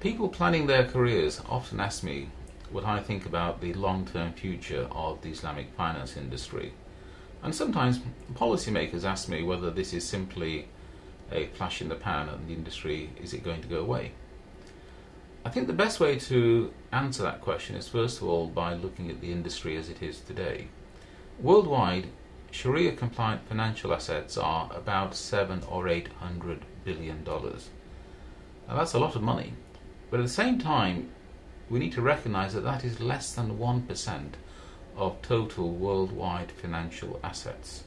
People planning their careers often ask me what I think about the long-term future of the Islamic finance industry. And sometimes policymakers ask me whether this is simply a flash in the pan and the industry, is it going to go away? I think the best way to answer that question is first of all by looking at the industry as it is today. Worldwide, Sharia compliant financial assets are about seven or eight hundred billion dollars. Now that's a lot of money, but at the same time, we need to recognize that that is less than 1% of total worldwide financial assets.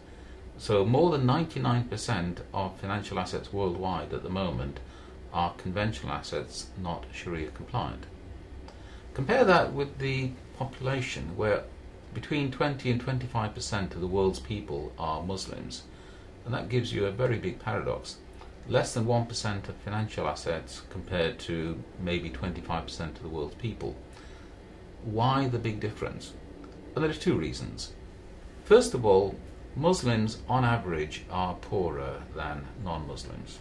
So more than 99% of financial assets worldwide at the moment are conventional assets not Sharia compliant. Compare that with the population where between 20 and 25% of the world's people are Muslims, and that gives you a very big paradox. Less than 1% of financial assets compared to maybe 25% of the world's people. Why the big difference? Well, there are two reasons. First of all, Muslims on average are poorer than non Muslims.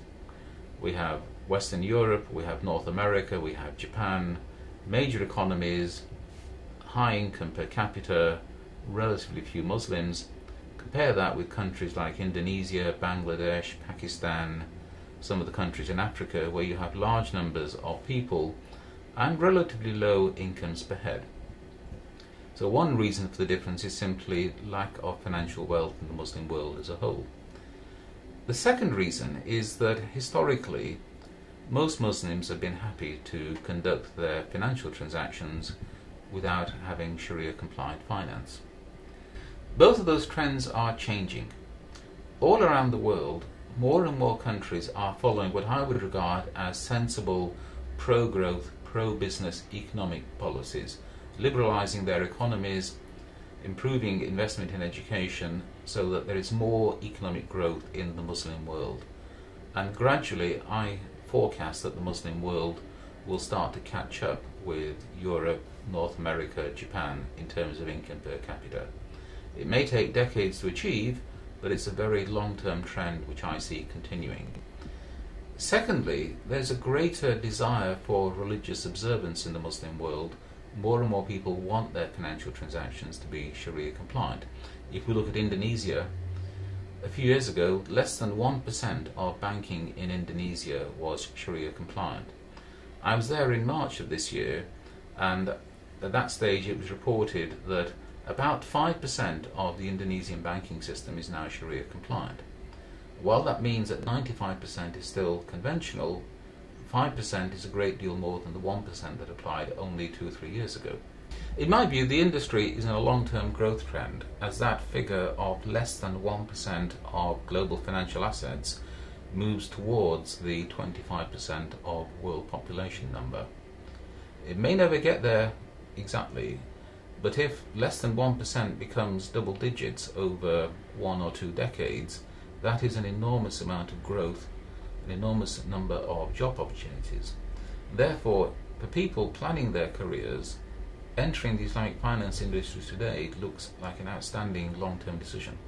We have Western Europe, we have North America, we have Japan, major economies, high income per capita, relatively few Muslims. Compare that with countries like Indonesia, Bangladesh, Pakistan, some of the countries in Africa where you have large numbers of people and relatively low incomes per head. So one reason for the difference is simply lack of financial wealth in the Muslim world as a whole. The second reason is that historically most Muslims have been happy to conduct their financial transactions without having Sharia compliant finance. Both of those trends are changing. All around the world, more and more countries are following what I would regard as sensible pro growth, pro business economic policies, liberalizing their economies, improving investment in education so that there is more economic growth in the Muslim world. And gradually, I forecast that the Muslim world will start to catch up with Europe, North America, Japan in terms of income per capita. It may take decades to achieve, but it's a very long term trend which I see continuing. Secondly, there's a greater desire for religious observance in the Muslim world. More and more people want their financial transactions to be Sharia compliant. If we look at Indonesia, a few years ago, less than 1% of banking in Indonesia was Sharia compliant. I was there in March of this year, and at that stage it was reported that about 5% of the Indonesian banking system is now Sharia compliant. While that means that 95% is still conventional, 5% is a great deal more than the 1% that applied only two or three years ago. In my view, the industry is in a long term growth trend as that figure of less than 1% of global financial assets moves towards the 25% of world population number. It may never get there exactly, but if less than 1% becomes double digits over one or two decades, that is an enormous amount of growth, an enormous number of job opportunities. Therefore, for people planning their careers, entering the Islamic finance industry today looks like an outstanding long term decision.